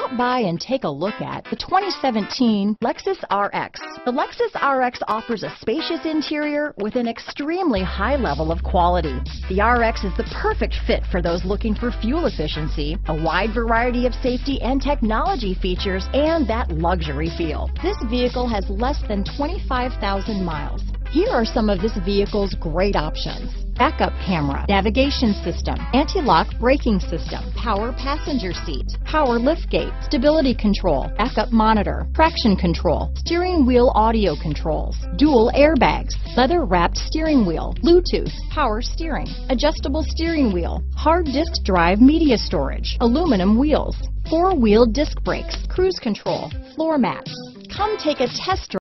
Stop by and take a look at the 2017 Lexus RX. The Lexus RX offers a spacious interior with an extremely high level of quality. The RX is the perfect fit for those looking for fuel efficiency, a wide variety of safety and technology features, and that luxury feel. This vehicle has less than 25,000 miles. Here are some of this vehicle's great options. Backup camera, navigation system, anti-lock braking system, power passenger seat, power liftgate, stability control, backup monitor, traction control, steering wheel audio controls, dual airbags, leather wrapped steering wheel, Bluetooth, power steering, adjustable steering wheel, hard disk drive media storage, aluminum wheels, four wheel disc brakes, cruise control, floor mats. Come take a test drive